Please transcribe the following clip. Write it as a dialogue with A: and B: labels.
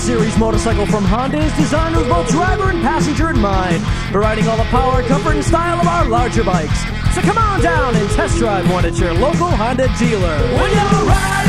A: Series motorcycle from Honda is designed with both driver and passenger in mind, providing all the power, comfort, and style of our larger bikes. So come on down and test drive one at your local Honda dealer.
B: When you ride